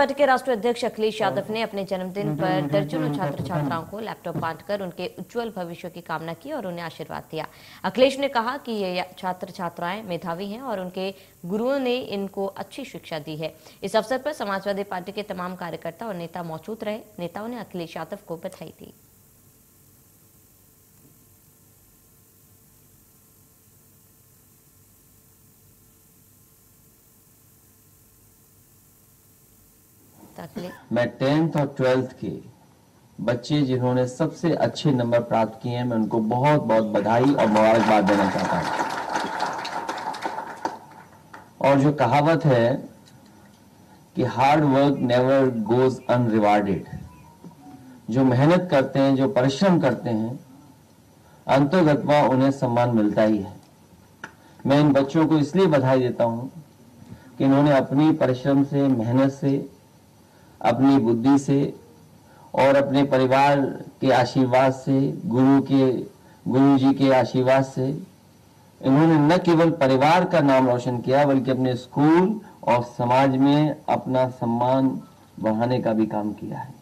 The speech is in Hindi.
पार्टी के राष्ट्रीय अध्यक्ष अखिलेश यादव ने अपने जन्मदिन पर दर्जनों छात्र छात्राओं को लैपटॉप बांटकर उनके उज्जवल भविष्य की कामना की और उन्हें आशीर्वाद दिया। अखिलेश ने कहा कि ये छात्र छात्राएँ मेधावी हैं और उनके गुरुओं ने इनको अच्छी शिक्षा दी है। इस अवसर पर समाजवादी पार्टी के तमाम कार्यकर्ता और नेता मौजूद रहे। नेताओं ने अखिलेश यादव को बधाई दी। मैं टेंथ और ट्वेल्थ के बच्चे जिन्होंने सबसे अच्छे नंबर प्राप्त किए हैं, मैं उनको बहुत बहुत बधाई और मुबारकबाद देना चाहता हूँ। और जो कहावत है कि hard work never goes unrewarded जो मेहनत करते हैं, जो परिश्रम करते हैं अंतोगतवा उन्हें सम्मान मिलता ही है। मैं इन बच्चों को इसलिए बधाई देता हूँ कि इन्होंने अपनी परिश्रम से, मेहनत से अपनी बुद्धि से और अपने परिवार के आशीर्वाद से, गुरु के गुरु जी के आशीर्वाद से। इन्होंने न केवल परिवार का नाम रोशन किया, बल्कि अपने स्कूल और समाज में अपना सम्मान बढ़ाने का भी काम किया है।